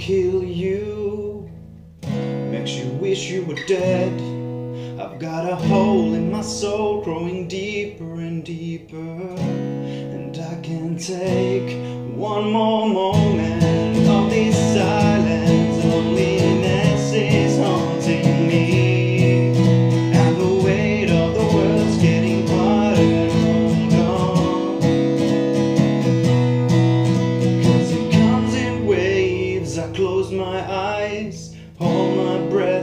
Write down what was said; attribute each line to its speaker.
Speaker 1: kill you. Makes you wish you were dead. I've got a hole in my soul growing deeper and deeper. And I can take one more moment. close my eyes, hold my breath.